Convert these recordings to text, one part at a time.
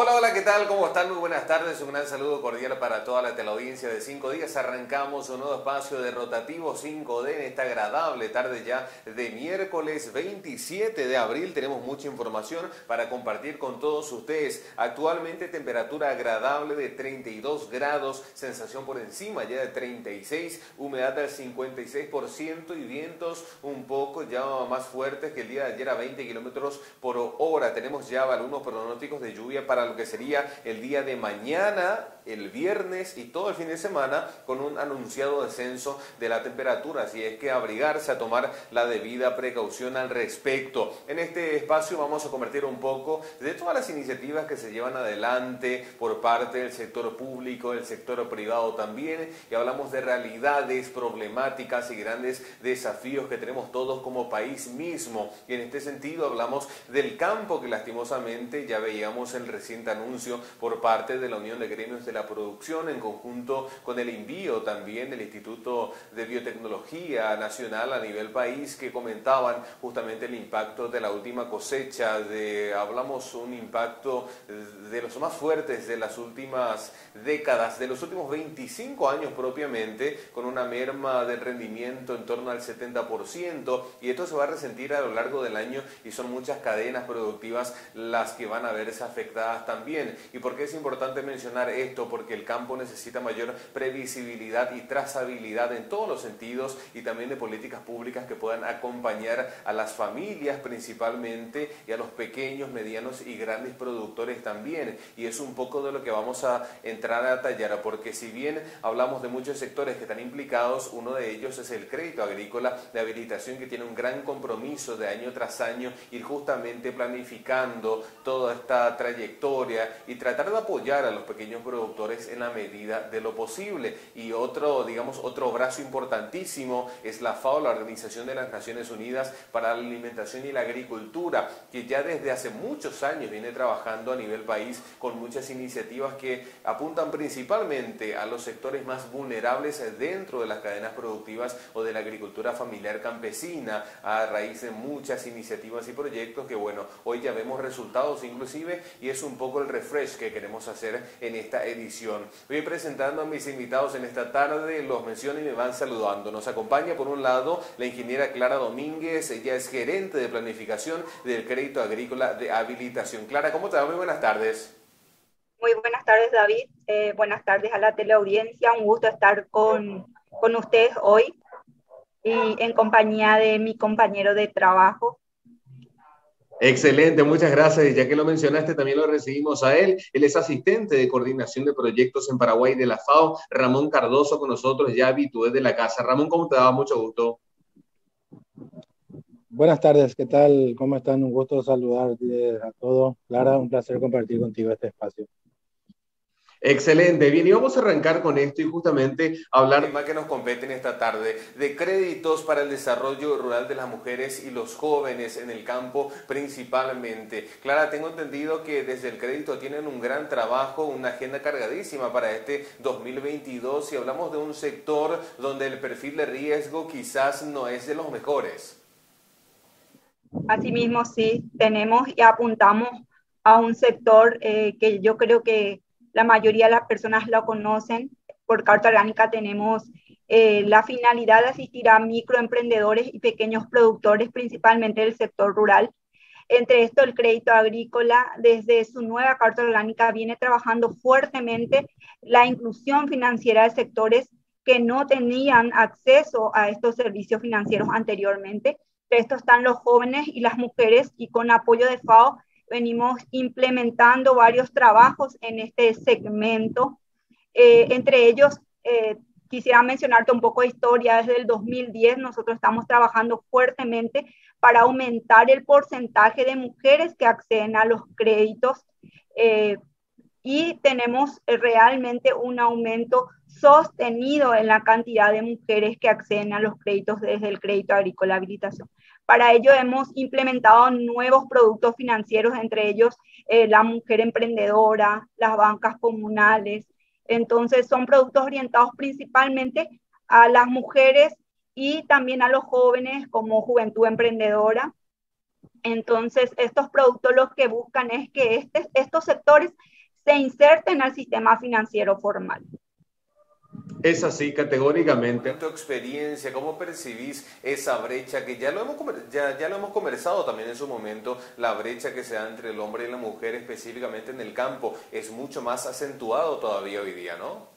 Hola, hola, ¿qué tal? ¿Cómo están? Muy buenas tardes. Un gran saludo cordial para toda la teleaudiencia de 5 días. Arrancamos un nuevo espacio de rotativo 5D en esta agradable tarde ya de miércoles 27 de abril. Tenemos mucha información para compartir con todos ustedes. Actualmente temperatura agradable de 32 grados, sensación por encima ya de 36, humedad del 56% y vientos un poco ya más fuertes que el día de ayer a 20 kilómetros por hora. Tenemos ya algunos pronósticos de lluvia para lo que sería el día de mañana, el viernes y todo el fin de semana con un anunciado descenso de la temperatura. Así es que abrigarse a tomar la debida precaución al respecto. En este espacio vamos a convertir un poco de todas las iniciativas que se llevan adelante por parte del sector público, del sector privado también, y hablamos de realidades, problemáticas y grandes desafíos que tenemos todos como país mismo. Y en este sentido hablamos del campo que lastimosamente ya veíamos el anuncio por parte de la Unión de Gremios de la Producción en conjunto con el envío también del Instituto de Biotecnología Nacional a nivel país que comentaban justamente el impacto de la última cosecha, de, hablamos un impacto de los más fuertes de las últimas décadas, de los últimos 25 años propiamente, con una merma del rendimiento en torno al 70% y esto se va a resentir a lo largo del año y son muchas cadenas productivas las que van a verse afectadas también. ¿Y por qué es importante mencionar esto? Porque el campo necesita mayor previsibilidad y trazabilidad en todos los sentidos y también de políticas públicas que puedan acompañar a las familias principalmente y a los pequeños, medianos y grandes productores también. Y es un poco de lo que vamos a entrar a tallar, porque si bien hablamos de muchos sectores que están implicados, uno de ellos es el crédito agrícola de habilitación que tiene un gran compromiso de año tras año ir justamente planificando toda esta trayectoria y tratar de apoyar a los pequeños productores en la medida de lo posible. Y otro, digamos, otro brazo importantísimo es la FAO, la Organización de las Naciones Unidas para la Alimentación y la Agricultura, que ya desde hace muchos años viene trabajando a nivel país con muchas iniciativas que apuntan principalmente a los sectores más vulnerables dentro de las cadenas productivas o de la agricultura familiar campesina, a raíz de muchas iniciativas y proyectos que, bueno, hoy ya vemos resultados inclusive y es un poco el refresh que queremos hacer en esta edición. Voy presentando a mis invitados en esta tarde, los menciono y me van saludando. Nos acompaña por un lado la ingeniera Clara Domínguez, ella es gerente de planificación del crédito agrícola de habilitación. Clara, ¿cómo te va? Muy buenas tardes. Muy buenas tardes, David. Eh, buenas tardes a la teleaudiencia. Un gusto estar con, con ustedes hoy y en compañía de mi compañero de trabajo, Excelente, muchas gracias. Ya que lo mencionaste, también lo recibimos a él. Él es asistente de coordinación de proyectos en Paraguay de la FAO, Ramón Cardoso, con nosotros, ya habitué de la casa. Ramón, ¿cómo te da? Mucho gusto. Buenas tardes, ¿qué tal? ¿Cómo están? Un gusto saludar a todos. Clara, un placer compartir contigo este espacio. Excelente, bien, y vamos a arrancar con esto y justamente hablar más que nos compete en esta tarde de créditos para el desarrollo rural de las mujeres y los jóvenes en el campo principalmente. Clara, tengo entendido que desde el crédito tienen un gran trabajo, una agenda cargadísima para este 2022 y hablamos de un sector donde el perfil de riesgo quizás no es de los mejores. Asimismo, sí, tenemos y apuntamos a un sector eh, que yo creo que la mayoría de las personas lo conocen. Por Carta Orgánica tenemos eh, la finalidad de asistir a microemprendedores y pequeños productores, principalmente del sector rural. Entre esto, el crédito agrícola, desde su nueva Carta Orgánica, viene trabajando fuertemente la inclusión financiera de sectores que no tenían acceso a estos servicios financieros anteriormente. De esto están los jóvenes y las mujeres y con apoyo de FAO venimos implementando varios trabajos en este segmento. Eh, entre ellos, eh, quisiera mencionarte un poco de historia. Desde el 2010 nosotros estamos trabajando fuertemente para aumentar el porcentaje de mujeres que acceden a los créditos eh, y tenemos realmente un aumento sostenido en la cantidad de mujeres que acceden a los créditos desde el crédito agrícola habilitación. Para ello hemos implementado nuevos productos financieros, entre ellos eh, la mujer emprendedora, las bancas comunales. Entonces son productos orientados principalmente a las mujeres y también a los jóvenes como Juventud Emprendedora. Entonces, estos productos lo que buscan es que este, estos sectores se inserten al sistema financiero formal. Es así, categóricamente. En tu experiencia, ¿cómo percibís esa brecha que ya lo, hemos, ya, ya lo hemos conversado también en su momento, la brecha que se da entre el hombre y la mujer específicamente en el campo es mucho más acentuado todavía hoy día, ¿no?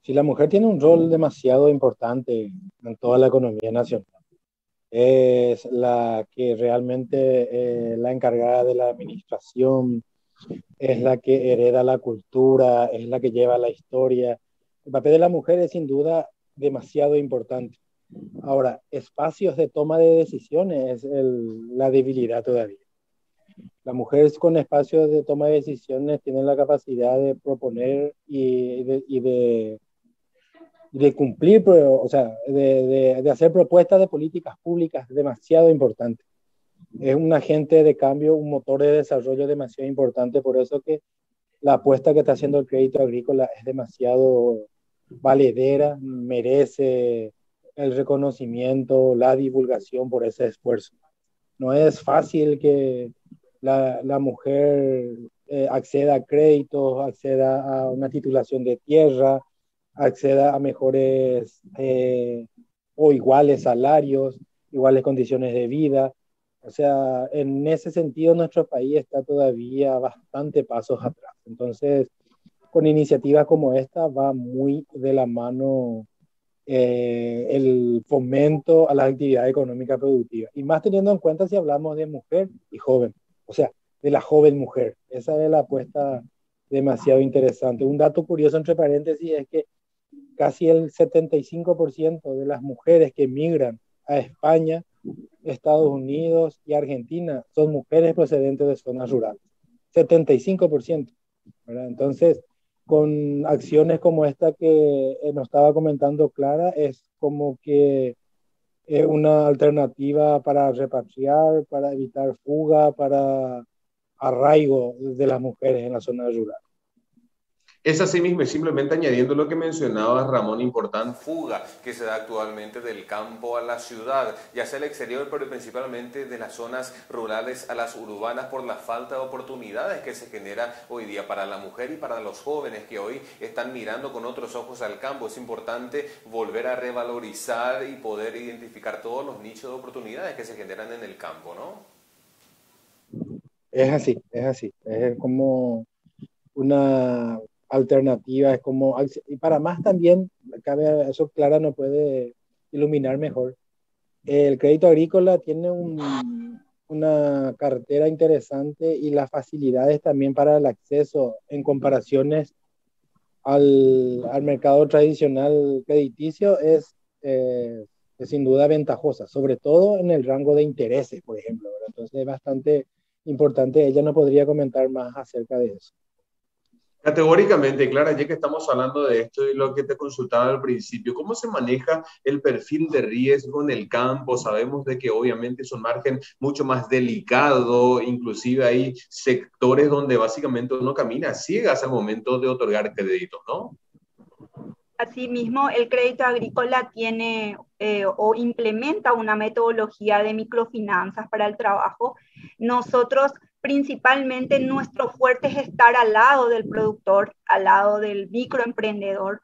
Sí, la mujer tiene un rol demasiado importante en toda la economía nacional. Es la que realmente eh, la encargada de la administración, es la que hereda la cultura, es la que lleva la historia. El papel de la mujer es sin duda demasiado importante. Ahora, espacios de toma de decisiones es la debilidad todavía. La mujer con espacios de toma de decisiones tiene la capacidad de proponer y de, de, cumplir, o sea, de, de hacer propuestas de políticas públicas demasiado importantes es un agente de cambio, un motor de desarrollo demasiado importante, por eso que la apuesta que está haciendo el crédito agrícola es demasiado valedera, merece el reconocimiento, la divulgación por ese esfuerzo. No es fácil que la, la mujer eh, acceda a créditos, acceda a una titulación de tierra, acceda a mejores eh, o iguales salarios, iguales condiciones de vida. O sea, en ese sentido nuestro país está todavía bastante pasos atrás. Entonces, con iniciativas como esta va muy de la mano eh, el fomento a la actividad económica productiva. Y más teniendo en cuenta si hablamos de mujer y joven. O sea, de la joven mujer. Esa es la apuesta demasiado interesante. Un dato curioso entre paréntesis es que casi el 75% de las mujeres que migran a España Estados Unidos y Argentina son mujeres procedentes de zonas rurales. 75%. Entonces, con acciones como esta que eh, nos estaba comentando Clara, es como que es una alternativa para repatriar, para evitar fuga, para arraigo de las mujeres en la zona rural. Es así mismo, simplemente añadiendo lo que mencionaba Ramón, importante fuga que se da actualmente del campo a la ciudad, ya sea el exterior, pero principalmente de las zonas rurales a las urbanas por la falta de oportunidades que se genera hoy día para la mujer y para los jóvenes que hoy están mirando con otros ojos al campo. Es importante volver a revalorizar y poder identificar todos los nichos de oportunidades que se generan en el campo, ¿no? Es así, es así. Es como una alternativa, es como, y para más también, cabe, eso Clara no puede iluminar mejor. El crédito agrícola tiene una cartera interesante y las facilidades también para el acceso en comparaciones al, al mercado tradicional crediticio es, eh, es, sin duda ventajosa, sobre todo en el rango de intereses, por ejemplo. Entonces es bastante importante. Ella no podría comentar más acerca de eso. Categóricamente, Clara, ya que estamos hablando de esto y lo que te consultaba al principio, ¿cómo se maneja el perfil de riesgo en el campo? Sabemos de que obviamente es un margen mucho más delicado, inclusive hay sectores donde básicamente uno camina ciegas al momento de otorgar créditos, ¿no? Asimismo, el crédito agrícola tiene eh, o implementa una metodología de microfinanzas para el trabajo. Nosotros principalmente nuestro fuerte es estar al lado del productor, al lado del microemprendedor.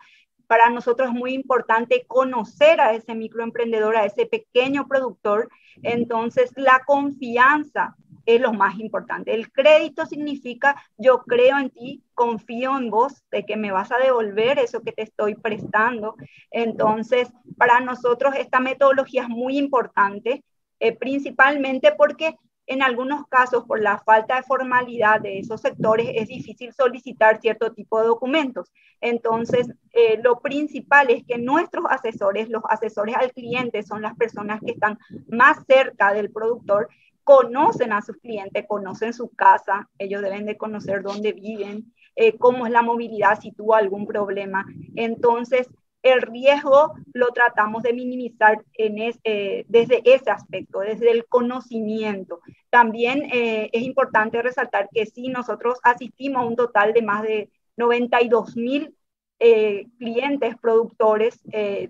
Para nosotros es muy importante conocer a ese microemprendedor, a ese pequeño productor. Entonces, la confianza es lo más importante. El crédito significa yo creo en ti, confío en vos, de que me vas a devolver eso que te estoy prestando. Entonces, para nosotros esta metodología es muy importante, eh, principalmente porque en algunos casos, por la falta de formalidad de esos sectores, es difícil solicitar cierto tipo de documentos. Entonces, eh, lo principal es que nuestros asesores, los asesores al cliente, son las personas que están más cerca del productor, conocen a sus clientes, conocen su casa, ellos deben de conocer dónde viven, eh, cómo es la movilidad, si tuvo algún problema. Entonces, el riesgo lo tratamos de minimizar eh, desde ese aspecto, desde el conocimiento. También eh, es importante resaltar que sí, nosotros asistimos a un total de más de 92 mil eh, clientes productores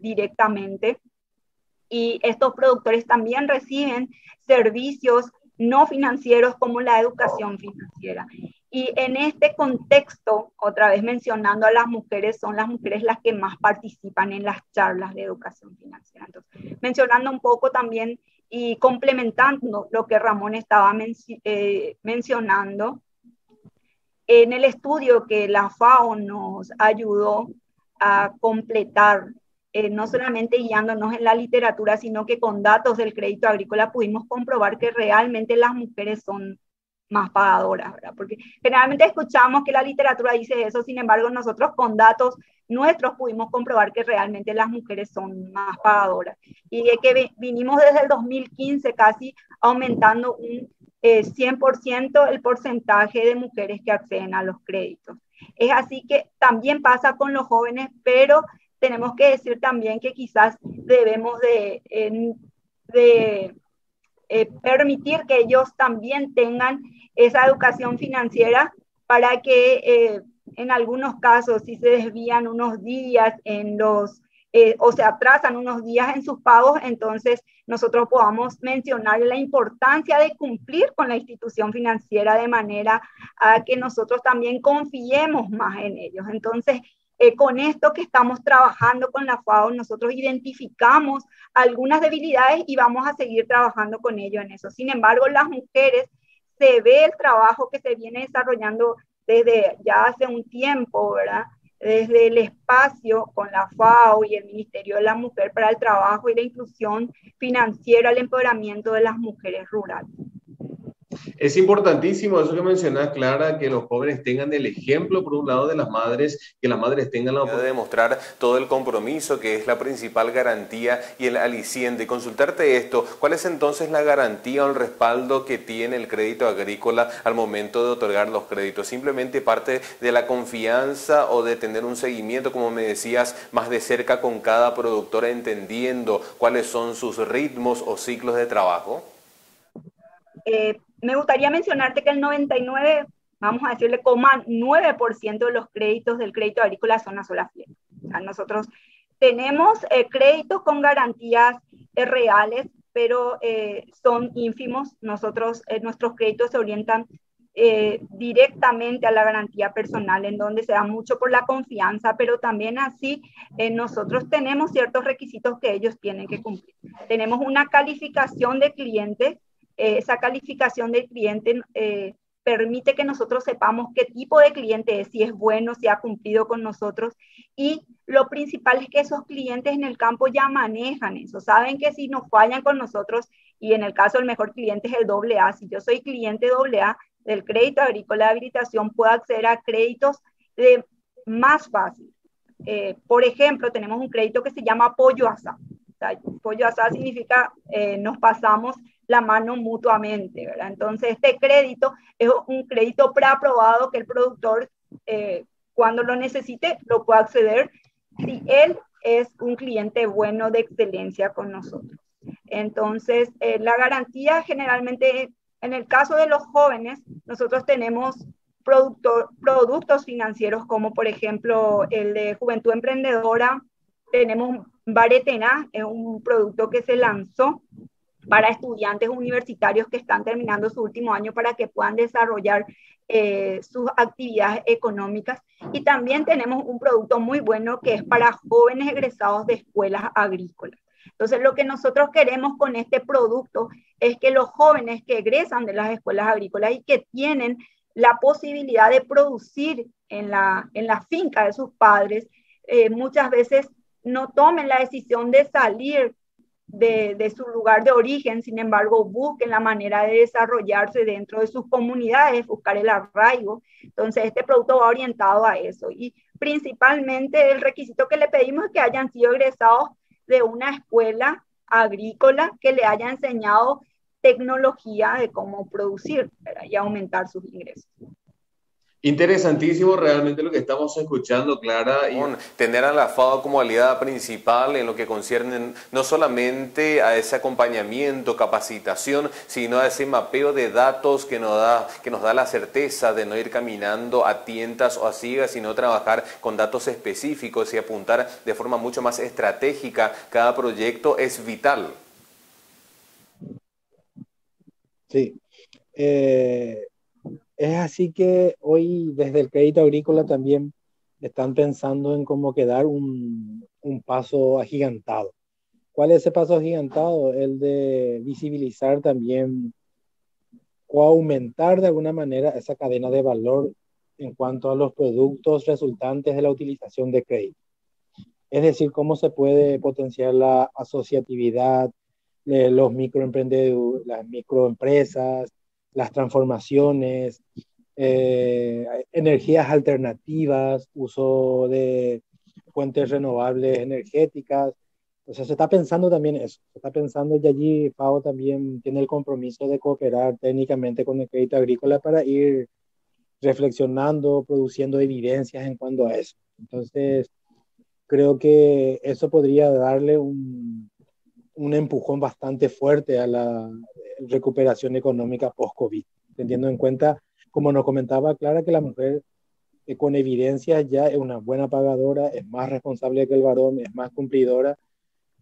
directamente y estos productores también reciben servicios no financieros como la educación financiera. Y en este contexto, otra vez mencionando a las mujeres, son las mujeres las que más participan en las charlas de educación financiera. Entonces, mencionando un poco también y complementando lo que Ramón estaba eh, mencionando, en el estudio que la FAO nos ayudó a completar, eh, no solamente guiándonos en la literatura, sino que con datos del crédito agrícola pudimos comprobar que realmente las mujeres son más pagadoras, ¿verdad? Porque generalmente escuchamos que la literatura dice eso, sin embargo, nosotros con datos nuestros pudimos comprobar que realmente las mujeres son más pagadoras. Y de que vinimos desde el 2015 casi aumentando un 100% eh, el porcentaje de mujeres que acceden a los créditos. Es así que también pasa con los jóvenes, pero tenemos que decir también que quizás debemos de, de eh, permitir que ellos también tengan esa educación financiera para que eh, en algunos casos, si se desvían unos días en los, eh, o se atrasan unos días en sus pagos, entonces nosotros podamos mencionar la importancia de cumplir con la institución financiera de manera a que nosotros también confiemos más en ellos. Entonces, eh, con esto que estamos trabajando con la FAO, nosotros identificamos algunas debilidades y vamos a seguir trabajando con ello en eso. Sin embargo, las mujeres se ve el trabajo que se viene desarrollando desde ya hace un tiempo, ¿verdad? Desde el espacio con la FAO y el Ministerio de la Mujer para el Trabajo y la Inclusión Financiera al Empoderamiento de las Mujeres Rurales. Es importantísimo eso que mencionas, Clara, que los jóvenes tengan el ejemplo, por un lado, de las madres, que las madres tengan la oportunidad de demostrar todo el compromiso, que es la principal garantía y el aliciente. Consultarte esto, ¿cuál es entonces la garantía o el respaldo que tiene el crédito agrícola al momento de otorgar los créditos? ¿Simplemente parte de la confianza o de tener un seguimiento, como me decías, más de cerca con cada productora, entendiendo cuáles son sus ritmos o ciclos de trabajo? Eh, me gustaría mencionarte que el 99, vamos a decirle, 9% de los créditos del crédito agrícola son a sola flema. nosotros tenemos eh, créditos con garantías eh, reales, pero eh, son ínfimos. Nosotros, nuestros créditos se orientan directamente a la garantía personal, en donde se da mucho por la confianza, pero también así nosotros tenemos ciertos requisitos que ellos tienen que cumplir. Tenemos una calificación de clientes eh, esa calificación del cliente eh, permite que nosotros sepamos qué tipo de cliente es, si es bueno, si ha cumplido con nosotros. Y lo principal es que esos clientes en el campo ya manejan eso, saben que si nos fallan con nosotros, y en el caso el mejor cliente es el doble A, si yo soy cliente doble A del crédito agrícola de habilitación, puedo acceder a créditos de más fácil. Eh, por ejemplo, tenemos un crédito que se llama apoyo ASA. Apoyo ASA significa nos pasamos la mano mutuamente, ¿verdad? Entonces, este crédito es un crédito preaprobado que el productor, eh, cuando lo necesite, lo puede acceder si él es un cliente bueno de excelencia con nosotros. Entonces, eh, la garantía generalmente, en el caso de los jóvenes, nosotros tenemos productos financieros como por ejemplo el de Juventud Emprendedora, tenemos Baretena, es un producto que se lanzó para estudiantes universitarios que están terminando su último año para que puedan desarrollar eh, sus actividades económicas. Y también tenemos un producto muy bueno que es para jóvenes egresados de escuelas agrícolas. Entonces, lo que nosotros queremos con este producto es que los jóvenes que egresan de las escuelas agrícolas y que tienen la posibilidad de producir en la, en la finca de sus padres, eh, muchas veces no tomen la decisión de salir de, su lugar de origen, sin embargo, busquen la manera de desarrollarse dentro de sus comunidades, buscar el arraigo. Entonces, este producto va orientado a eso. Y principalmente el requisito que le pedimos es que hayan sido egresados de una escuela agrícola que le haya enseñado tecnología de cómo producir y aumentar sus ingresos. Interesantísimo realmente lo que estamos escuchando, Clara. Y tener a la FAO como aliada principal en lo que concierne no solamente a ese acompañamiento, capacitación, sino a ese mapeo de datos que nos da, que nos da la certeza de no ir caminando a tientas o a ciegas, sino trabajar con datos específicos y apuntar de forma mucho más estratégica cada proyecto es vital. Sí. Eh, es así que hoy desde el crédito agrícola también están pensando en cómo quedar un, un paso agigantado. ¿Cuál es ese paso agigantado? El de visibilizar también o aumentar de alguna manera esa cadena de valor en cuanto a los productos resultantes de la utilización de crédito. Es decir, cómo se puede potenciar la asociatividad, de los microemprendedores, las microempresas, las transformaciones, eh, energías alternativas, uso de fuentes renovables energéticas. O sea, se está pensando también eso, se está pensando y allí FAO también tiene el compromiso de cooperar técnicamente con el crédito agrícola para ir reflexionando, produciendo evidencias en cuanto a eso. Entonces, creo que eso podría darle un, un empujón bastante fuerte a la recuperación económica post-COVID, teniendo en cuenta, como nos comentaba Clara, que la mujer eh, con evidencia ya es una buena pagadora, es más responsable que el varón, es más cumplidora.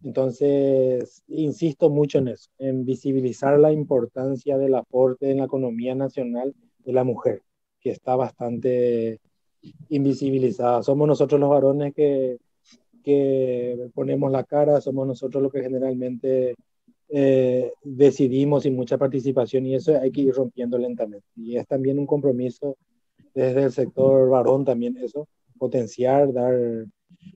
Entonces, insisto mucho en eso, en visibilizar la importancia del aporte en la economía nacional de la mujer, que está bastante invisibilizada. Somos nosotros los varones que, que ponemos la cara, somos nosotros los que generalmente eh, decidimos sin mucha participación y eso hay que ir rompiendo lentamente. Y es también un compromiso desde el sector varón también eso, potenciar, dar,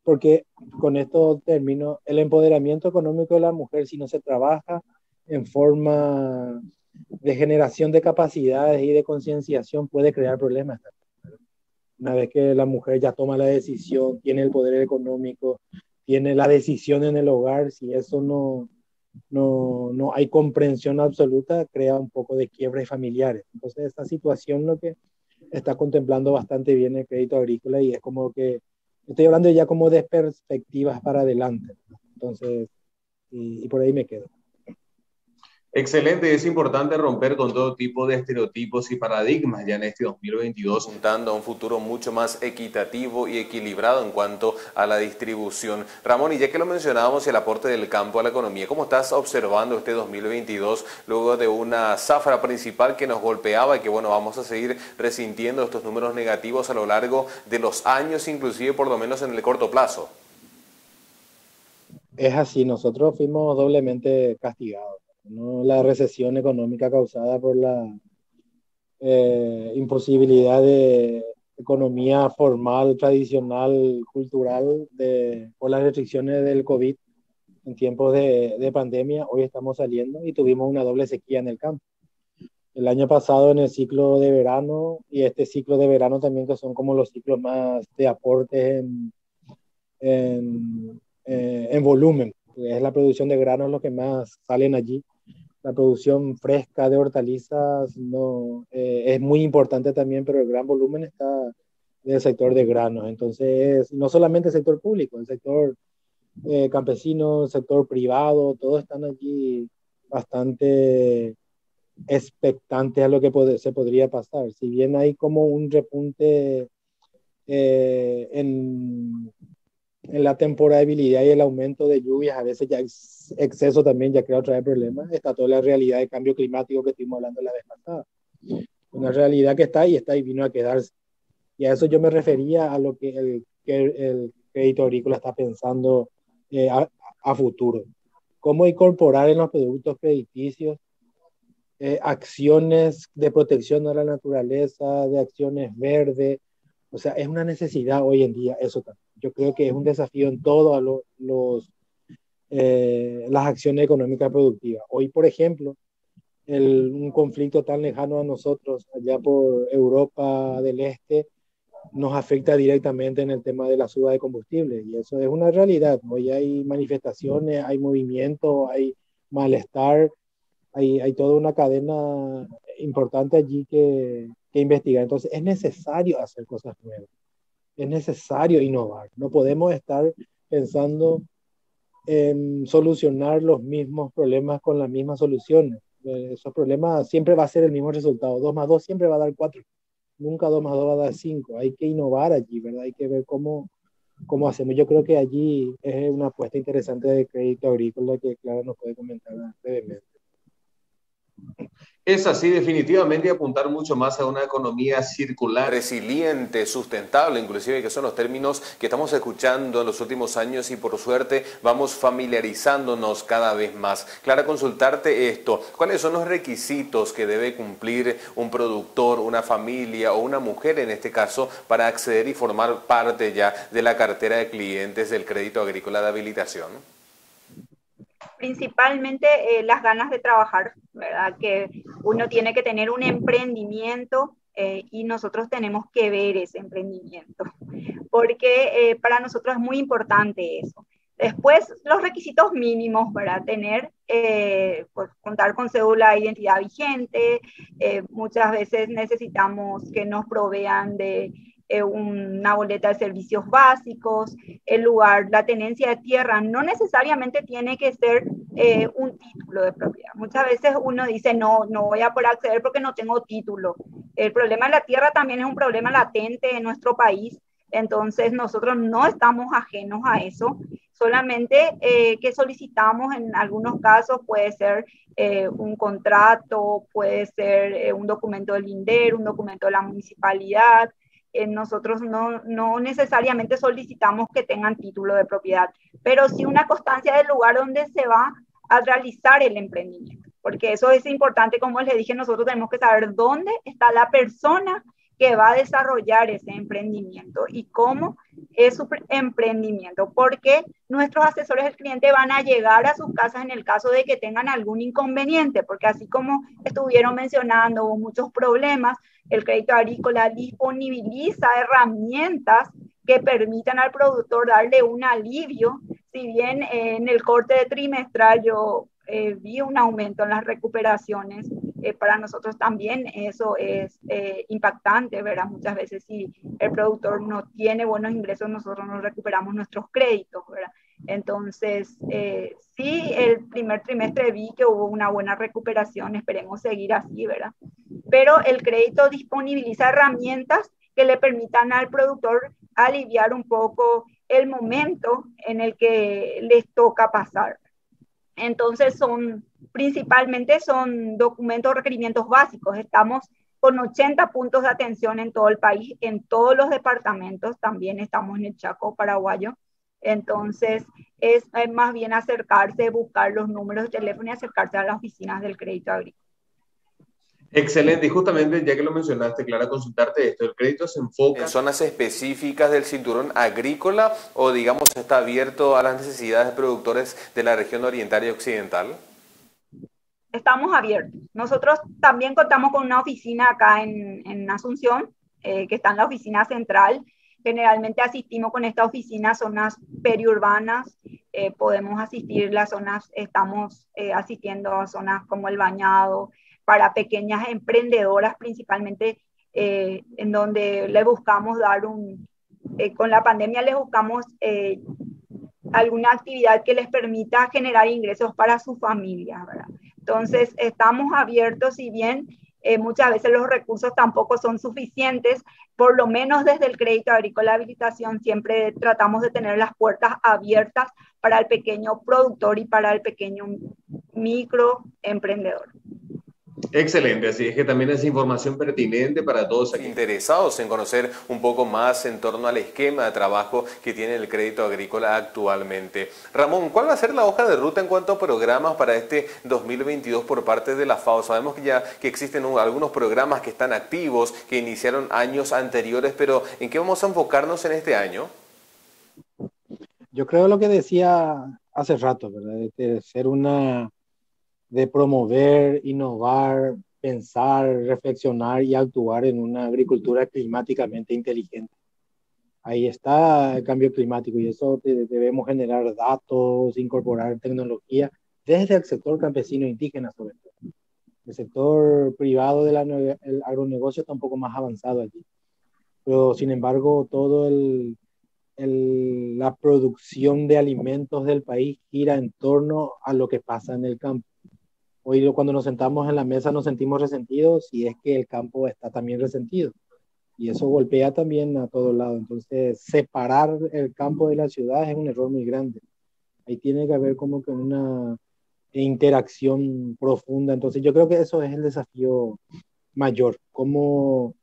porque con esto termino, el empoderamiento económico de la mujer, si no se trabaja en forma de generación de capacidades y de concienciación, puede crear problemas. Una vez que la mujer ya toma la decisión, tiene el poder económico, tiene la decisión en el hogar, si eso no, no, no hay comprensión absoluta, crea un poco de quiebres familiares. Entonces, esta situación lo que está contemplando bastante bien el crédito agrícola y es como que, estoy hablando ya como de perspectivas para adelante. Entonces, y por ahí me quedo. Excelente, es importante romper con todo tipo de estereotipos y paradigmas ya en este 2022, juntando a un futuro mucho más equitativo y equilibrado en cuanto a la distribución. Ramón, y ya que lo mencionábamos, el aporte del campo a la economía, ¿cómo estás observando este 2022 luego de una zafra principal que nos golpeaba y que, bueno, vamos a seguir resintiendo estos números negativos a lo largo de los años, inclusive por lo menos en el corto plazo? Es así, nosotros fuimos doblemente castigados ¿no? la recesión económica causada por la eh, imposibilidad de economía formal, tradicional, cultural, de, por las restricciones del COVID en tiempos de, de, pandemia. Hoy estamos saliendo y tuvimos una doble sequía en el campo. El año pasado en el ciclo de verano y este ciclo de verano también que son como los ciclos más de aportes en, en, eh, en volumen. Es la producción de granos lo que más salen allí la producción fresca de hortalizas no, eh, es muy importante también, pero el gran volumen está en el sector de granos. Entonces, no solamente el sector público, el sector eh, campesino, el sector privado, todos están allí bastante expectantes a lo que se podría pasar. Si bien hay como un repunte eh, en en la temporabilidad y el aumento de lluvias, a veces ya exceso también ya crea otra vez problemas, está toda la realidad de cambio climático que estuvimos hablando la vez pasada. Una realidad que está ahí, está y vino a quedarse. Y a eso yo me refería a lo que el, el crédito agrícola está pensando eh, a, a, futuro. Cómo incorporar en los productos crediticios eh, acciones de protección a la naturaleza, de acciones verdes. O sea, es una necesidad hoy en día eso también yo creo que es un desafío en todas los, eh, las acciones económicas productivas. Hoy, por ejemplo, el, un conflicto tan lejano a nosotros, allá por Europa del Este, nos afecta directamente en el tema de la suba de combustible y eso es una realidad. Hoy hay manifestaciones, hay movimiento, hay malestar, hay, hay toda una cadena importante allí que, que investigar. Entonces es necesario hacer cosas nuevas, es necesario innovar. No podemos estar pensando en solucionar los mismos problemas con las mismas soluciones. Esos problemas siempre va a ser el mismo resultado. 2 más 2 siempre va a dar 4. Nunca 2 más 2 va a dar 5. Hay que innovar allí, ¿verdad? Hay que ver cómo, cómo hacemos. Yo creo que allí es una apuesta interesante de crédito agrícola que Clara nos puede comentar brevemente. Es así, definitivamente, apuntar mucho más a una economía circular, resiliente, sustentable, inclusive, que son los términos que estamos escuchando en los últimos años y por suerte vamos familiarizándonos cada vez más. Clara, consultarte esto, ¿cuáles son los requisitos que debe cumplir un productor, una familia o una mujer en este caso para acceder y formar parte ya de la cartera de clientes del crédito agrícola de habilitación? Principalmente eh, las ganas de trabajar, ¿verdad? Que uno tiene que tener un emprendimiento eh, y nosotros tenemos que ver ese emprendimiento, porque eh, para nosotros es muy importante eso. Después, los requisitos mínimos para tener, pues, contar con cédula de identidad vigente, muchas veces necesitamos que nos provean de eh, una boleta de servicios básicos, el lugar, la tenencia de tierra, no necesariamente tiene que ser eh, un título de propiedad. Muchas veces uno dice, no, no voy a poder acceder porque no tengo título. El problema de la tierra también es un problema latente en nuestro país, entonces nosotros no estamos ajenos a eso, solamente eh, que solicitamos en algunos casos puede ser un contrato, puede ser un documento del INDER, un documento de la municipalidad, eh, nosotros no, no, necesariamente solicitamos que tengan título de propiedad, pero sí una constancia del lugar donde se va a realizar el emprendimiento, porque eso es importante, como les dije, nosotros tenemos que saber dónde está la persona que va a desarrollar ese emprendimiento y cómo es su emprendimiento, porque nuestros asesores del cliente van a llegar a sus casas en el caso de que tengan algún inconveniente, porque así como estuvieron mencionando, hubo muchos problemas, el crédito agrícola disponibiliza herramientas que permitan al productor darle un alivio, si bien en el corte de trimestral yo eh, vi un aumento en las recuperaciones, eh, para nosotros también eso es eh, impactante, ¿verdad? Muchas veces si el productor no tiene buenos ingresos, nosotros no recuperamos nuestros créditos, ¿verdad? Entonces, sí, el primer trimestre vi que hubo una buena recuperación, esperemos seguir así, ¿verdad? Pero el crédito disponibiliza herramientas que le permitan al productor aliviar un poco el momento en el que les toca pasar. Entonces son principalmente son documentos, requerimientos básicos. Estamos con 80 puntos de atención en todo el país, en todos los departamentos, también estamos en el Chaco paraguayo. Entonces, es, más bien acercarse, buscar los números de teléfono y acercarse a las oficinas del crédito agrícola. Excelente, y justamente ya que lo mencionaste, Clara, consultarte esto, ¿el crédito se enfoca en zonas específicas del cinturón agrícola o digamos está abierto a las necesidades de productores de la región oriental y occidental? Estamos abiertos. Nosotros también contamos con una oficina acá en, en Asunción, eh, que está en la oficina central. Generalmente asistimos con esta oficina a zonas periurbanas, eh, podemos asistir las zonas, estamos eh, asistiendo a zonas como el Bañado, para pequeñas emprendedoras principalmente, eh, en donde le buscamos dar un, eh, con la pandemia les buscamos eh, alguna actividad que les permita generar ingresos para su familia. Entonces, estamos abiertos, si bien muchas veces los recursos tampoco son suficientes, por lo menos desde el crédito agrícola habilitación siempre tratamos de tener las puertas abiertas para el pequeño productor y para el pequeño microemprendedor. Excelente, así es que también es información pertinente para todos aquí interesados en conocer un poco más en torno al esquema de trabajo que tiene el crédito agrícola actualmente. Ramón, ¿cuál va a ser la hoja de ruta en cuanto a programas para este 2022 por parte de la FAO? Sabemos que ya que existen algunos programas que están activos, que iniciaron años anteriores, pero ¿en qué vamos a enfocarnos en este año? Yo creo lo que decía hace rato, ¿verdad? De ser una de promover, innovar, pensar, reflexionar y actuar en una agricultura climáticamente inteligente. Ahí está el cambio climático y eso debemos generar datos, incorporar tecnología desde el sector campesino indígena sobre todo. El sector privado del agronegocio está un poco más avanzado allí. Pero sin embargo, todo el, la producción de alimentos del país gira en torno a lo que pasa en el campo. Hoy cuando nos sentamos en la mesa nos sentimos resentidos y es que el campo está también resentido. Y eso golpea también a todos lados. Entonces, separar el campo de la ciudad es un error muy grande. Ahí tiene que haber como que una interacción profunda. Entonces, yo creo que eso es el desafío mayor. Cómo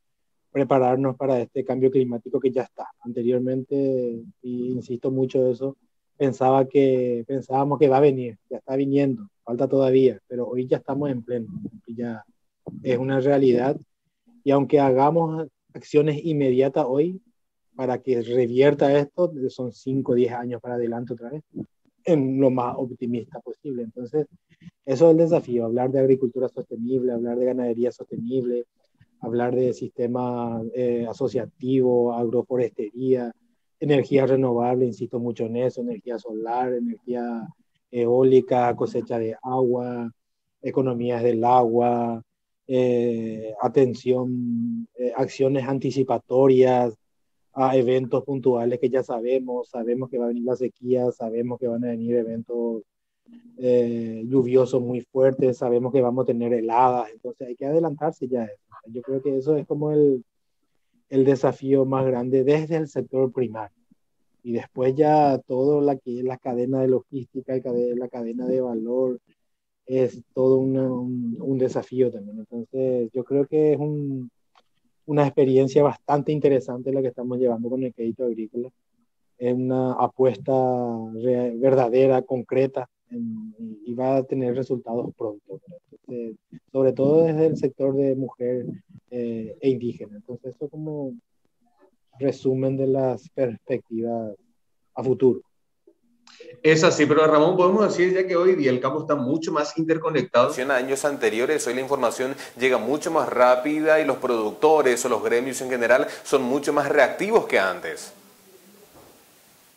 prepararnos para este cambio climático que ya está. Anteriormente, y insisto mucho eso, pensaba que, pensábamos que va a venir, ya está viniendo, falta todavía, pero hoy ya estamos en pleno, ya es una realidad. Y aunque hagamos acciones inmediatas hoy para que revierta esto, son 5 o 10 años para adelante otra vez, en lo más optimista posible. Entonces, eso es el desafío, hablar de agricultura sostenible, hablar de ganadería sostenible, hablar de sistema eh, asociativo, agroforestería, energía renovable, insisto mucho en eso, energía solar, energía eólica, cosecha de agua, economías del agua, eh, atención, eh, acciones anticipatorias a eventos puntuales que ya sabemos, sabemos que va a venir la sequía, sabemos que van a venir eventos eh, lluviosos muy fuertes, sabemos que vamos a tener heladas, entonces hay que adelantarse ya. Yo creo que eso es como el, el desafío más grande desde el sector primario. Y después ya todo la la cadena de logística, la cadena de valor, es todo un, un, desafío también. Entonces, yo creo que es un, una experiencia bastante interesante la que estamos llevando con el crédito agrícola. Es una apuesta verdadera, concreta, y va a tener resultados pronto. sobre todo desde el sector de mujer eh, e indígena. Entonces, eso como resumen de las perspectivas a futuro. Es así, pero Ramón, podemos decir ya que hoy día el campo está mucho más interconectado. En años anteriores, hoy la información llega mucho más rápida y los productores o los gremios en general son mucho más reactivos que antes.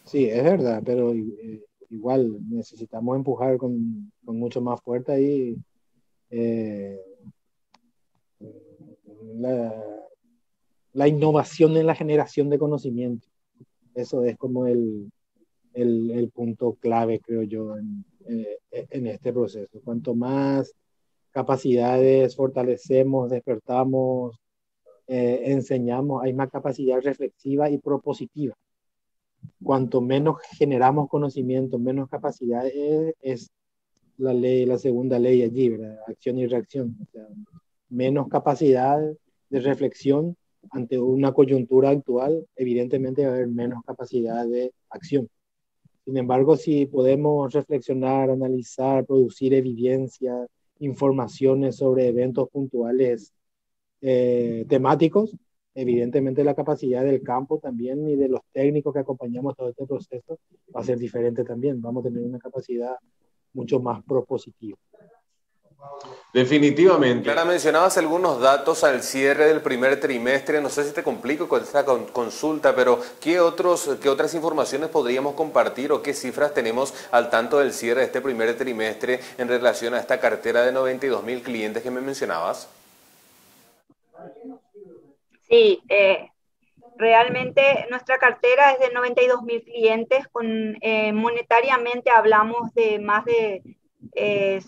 Sí, es verdad, pero eh, igual necesitamos empujar con, mucho más fuerza y eh, la, innovación en la generación de conocimiento. Eso es como el, punto clave, creo yo, en, eh, en, este proceso. Cuanto más capacidades fortalecemos, despertamos, eh, enseñamos, hay más capacidad reflexiva y propositiva cuanto menos generamos conocimiento, menos capacidad es, la ley, la segunda ley allí, ¿verdad? Acción y reacción. menos capacidad de reflexión ante una coyuntura actual, evidentemente va a haber menos capacidad de acción. Sin embargo, si podemos reflexionar, analizar, producir evidencia, informaciones sobre eventos puntuales eh, temáticos, evidentemente la capacidad del campo también y de los técnicos que acompañamos todo este proceso va a ser diferente también. Vamos a tener una capacidad mucho más propositiva. Definitivamente. Ahora mencionabas algunos datos al cierre del primer trimestre. No sé si te complico con esta consulta, pero ¿qué, otros, ¿qué otras informaciones podríamos compartir o qué cifras tenemos al tanto del cierre de este primer trimestre en relación a esta cartera de 92 mil clientes que me mencionabas? Sí, eh, realmente nuestra cartera es de 92 mil clientes, con, eh, monetariamente hablamos de más de eh,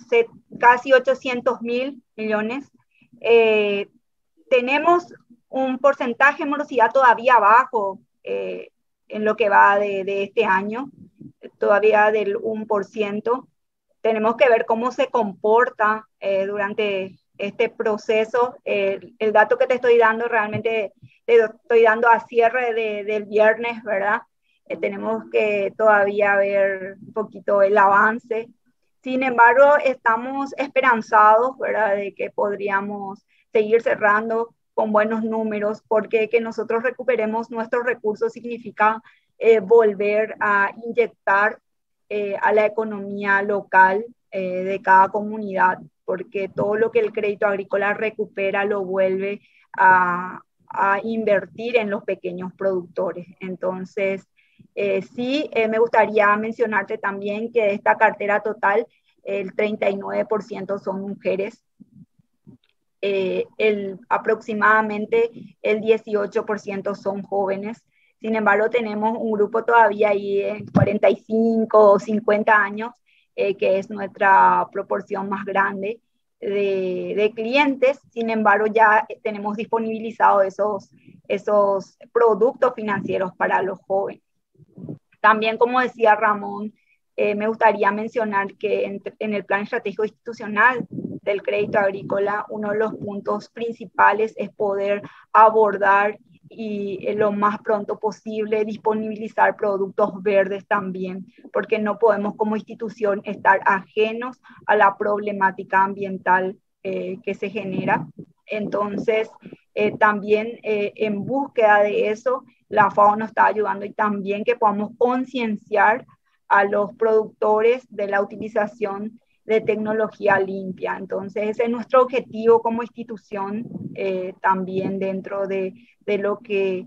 casi 800 mil millones. tenemos un porcentaje de morosidad todavía bajo en lo que va de, de este año, todavía del 1%. Tenemos que ver cómo se comporta durante este proceso. el dato que te estoy dando realmente te estoy dando a cierre de, del viernes, ¿verdad? Eh, tenemos que todavía ver un poquito el avance. Sin embargo, estamos esperanzados, ¿verdad?, de que podríamos seguir cerrando con buenos números, porque que nosotros recuperemos nuestros recursos significa eh, volver a inyectar eh, a la economía local de cada comunidad porque todo lo que el crédito agrícola recupera lo vuelve a, invertir en los pequeños productores. Entonces, eh, sí, eh, me gustaría mencionarte también que de esta cartera total, el 39% son mujeres. eh, el, aproximadamente el 18% son jóvenes. Sin embargo, tenemos un grupo todavía ahí de 45 o 50 años, eh, que es nuestra proporción más grande de, de, clientes. Sin embargo, ya tenemos disponibilizados esos, esos productos financieros para los jóvenes. También, como decía Ramón, eh, me gustaría mencionar que en, el plan estratégico institucional del crédito agrícola, uno de los puntos principales es poder abordar y lo más pronto posible disponibilizar productos verdes también, porque no podemos como institución estar ajenos a la problemática ambiental eh, que se genera. Entonces, eh, también en búsqueda de eso, la FAO nos está ayudando y también que podamos concienciar a los productores de la utilización de tecnología limpia. Entonces, ese es nuestro objetivo como institución eh, también dentro de, de lo que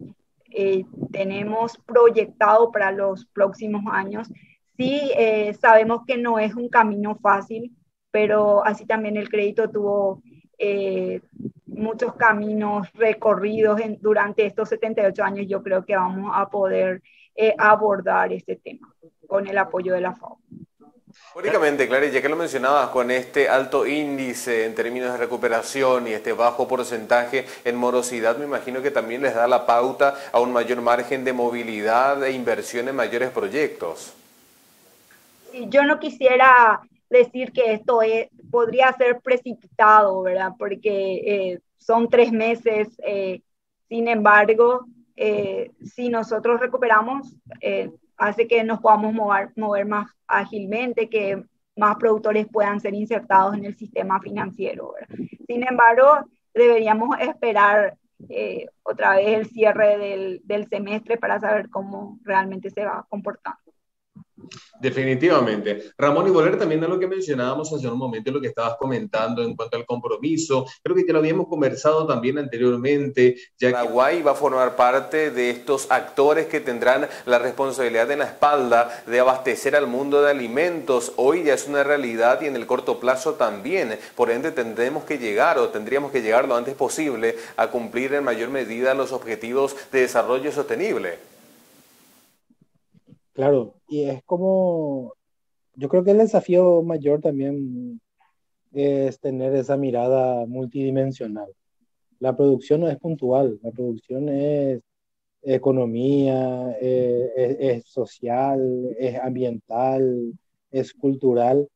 eh, tenemos proyectado para los próximos años. Sí, eh, sabemos que no es un camino fácil, pero así también el crédito tuvo muchos caminos recorridos durante estos 78 años. Yo creo que vamos a poder abordar este tema con el apoyo de la FAO. Únicamente, Clara, ya que lo mencionabas, con este alto índice en términos de recuperación y este bajo porcentaje en morosidad, me imagino que también les da la pauta a un mayor margen de movilidad e inversión en mayores proyectos. yo no quisiera decir que esto es, podría ser precipitado, ¿verdad? Porque eh, son tres meses, eh, sin embargo, eh, si nosotros recuperamos hace que nos podamos mover, más ágilmente, que más productores puedan ser insertados en el sistema financiero. Sin embargo, deberíamos esperar eh, otra vez el cierre del semestre para saber cómo realmente se va comportando. Definitivamente. Ramón, y volver también a lo que mencionábamos hace un momento, lo que estabas comentando en cuanto al compromiso, creo que ya lo habíamos conversado también anteriormente, ya que Paraguay va a formar parte de estos actores que tendrán la responsabilidad en la espalda de abastecer al mundo de alimentos. Hoy ya es una realidad y en el corto plazo también. Por ende, tendremos que llegar o tendríamos que llegar lo antes posible a cumplir en mayor medida los objetivos de desarrollo sostenible. Claro, y es como, yo creo que el desafío mayor también es tener esa mirada multidimensional. La producción no es puntual, la producción es economía, eh, es, social, es ambiental, es cultural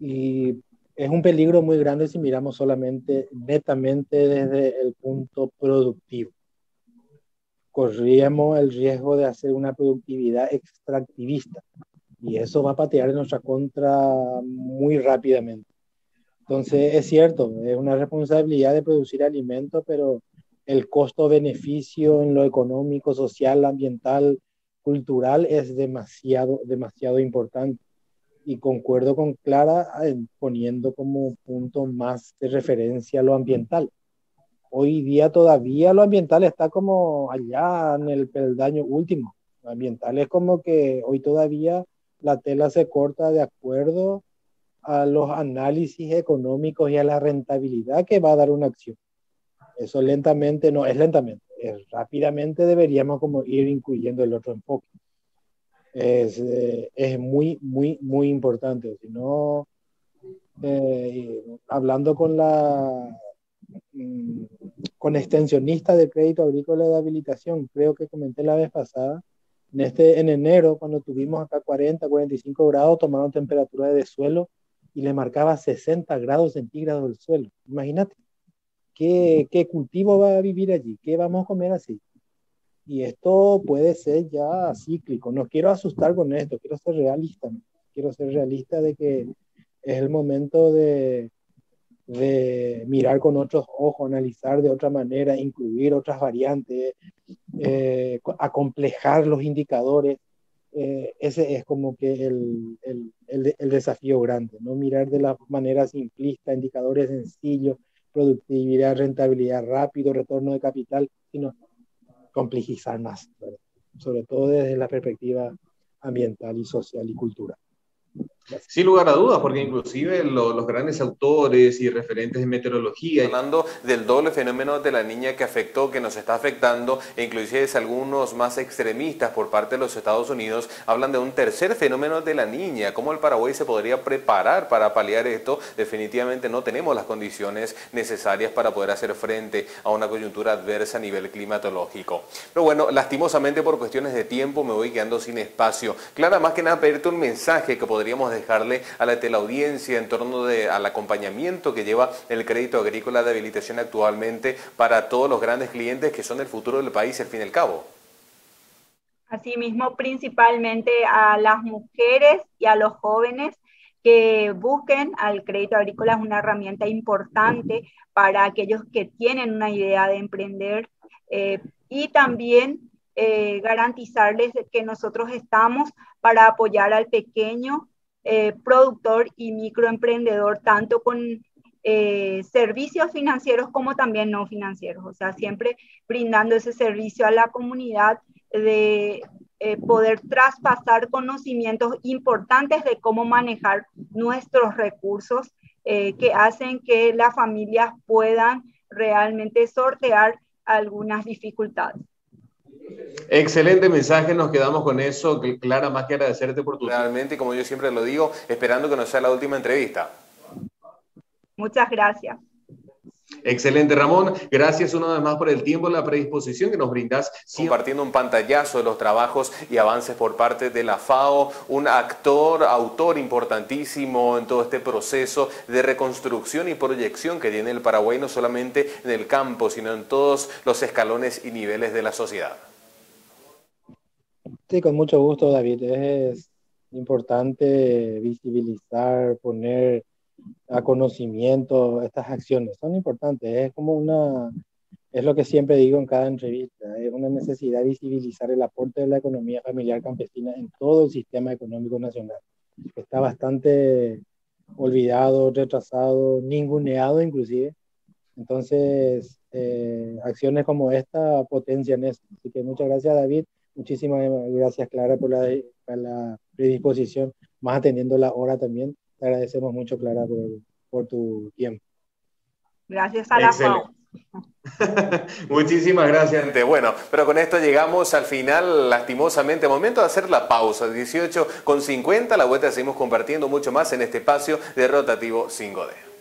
y es un peligro muy grande si miramos solamente netamente desde el punto productivo corríamos el riesgo de hacer una productividad extractivista y eso va a patear en nuestra contra muy rápidamente. Entonces, es cierto, es una responsabilidad de producir alimentos, pero el costo-beneficio en lo económico, social, ambiental, cultural es demasiado, demasiado importante. Y concuerdo con Clara poniendo como punto más de referencia lo ambiental hoy día todavía lo ambiental está como allá en el peldaño último. Lo ambiental es como que hoy todavía la tela se corta de acuerdo a los análisis económicos y a la rentabilidad que va a dar una acción. Eso lentamente, no es lentamente, es rápidamente deberíamos como ir incluyendo el otro enfoque. Es, eh, es muy, muy, muy importante. Si no, eh, hablando con la Mm, con extensionista de crédito agrícola de habilitación. Creo que comenté la vez pasada. En, este, en enero, cuando tuvimos acá 40, 45 grados, tomaron temperatura de suelo y le marcaba 60 grados centígrados el suelo. Imagínate, ¿qué, ¿qué cultivo va a vivir allí? ¿Qué vamos a comer así? Y esto puede ser ya cíclico. No quiero asustar con esto, quiero ser realista. Quiero ser realista de que es el momento de, de mirar con otros ojos, analizar de otra manera, incluir otras variantes, eh, acomplejar los indicadores. Eh, ese es como que el, el, el, desafío grande, no mirar de la manera simplista, indicadores sencillos, productividad, rentabilidad rápido, retorno de capital, sino complejizar más, sobre todo desde la perspectiva ambiental y social y cultural. Sin lugar a dudas, porque inclusive los grandes autores y referentes de meteorología, hablando del doble fenómeno de la niña que afectó, que nos está afectando, e inclusive algunos más extremistas por parte de los Estados Unidos hablan de un tercer fenómeno de la niña. ¿Cómo el Paraguay se podría preparar para paliar esto? Definitivamente no tenemos las condiciones necesarias para poder hacer frente a una coyuntura adversa a nivel climatológico. Pero bueno, lastimosamente por cuestiones de tiempo me voy quedando sin espacio. Clara, más que nada pedirte un mensaje que podríamos dejarle a la teleaudiencia en torno de, al acompañamiento que lleva el crédito agrícola de habilitación actualmente para todos los grandes clientes que son el futuro del país al fin y al cabo. Asimismo, principalmente a las mujeres y a los jóvenes que busquen al crédito agrícola es una herramienta importante para aquellos que tienen una idea de emprender eh, y también eh, garantizarles que nosotros estamos para apoyar al pequeño eh, productor y microemprendedor, tanto con eh, servicios financieros como también no financieros, o sea, siempre brindando ese servicio a la comunidad de eh, poder traspasar conocimientos importantes de cómo manejar nuestros recursos que hacen que las familias puedan realmente sortear algunas dificultades. Excelente mensaje, nos quedamos con eso. Clara, más que agradecerte por tu... Realmente, como yo siempre lo digo, esperando que no sea la última entrevista. Muchas gracias. Excelente, Ramón. Gracias una vez más por el tiempo y la predisposición que nos brindas. Compartiendo un pantallazo de los trabajos y avances por parte de la FAO, un actor, autor importantísimo en todo este proceso de reconstrucción y proyección que tiene el Paraguay, no solamente en el campo, sino en todos los escalones y niveles de la sociedad. Sí, con mucho gusto, David. Es importante visibilizar, poner a conocimiento estas acciones. Son importantes. Es como una, es lo que siempre digo en cada entrevista, es una necesidad visibilizar el aporte de la economía familiar campesina en todo el sistema económico nacional. Está bastante olvidado, retrasado, ninguneado inclusive. Entonces, eh, acciones como esta potencian eso. Así que muchas gracias David Muchísimas gracias, Clara, por la, la predisposición, más atendiendo la hora también. Te agradecemos mucho, Clara, por, por tu tiempo. Gracias a la FAO. Muchísimas gracias. Bueno, pero con esto llegamos al final, lastimosamente, momento de hacer la pausa. 18 con 50, la vuelta seguimos compartiendo mucho más en este espacio de rotativo 5D.